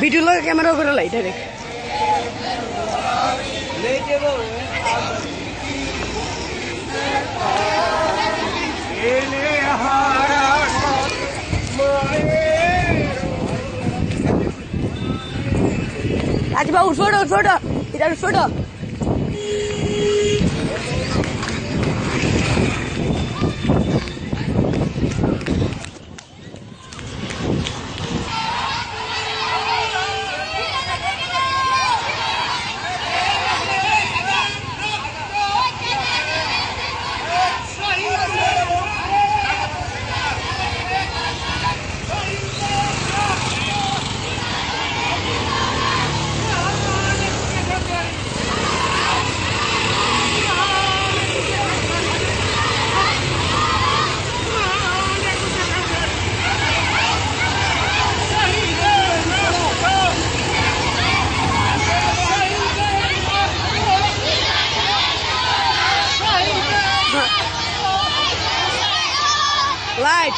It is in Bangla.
ভিডিও লোক ক্যামেরা করে লাই ডাইরেক্ট বাবু ছোট ছোট এটা ছোট Light.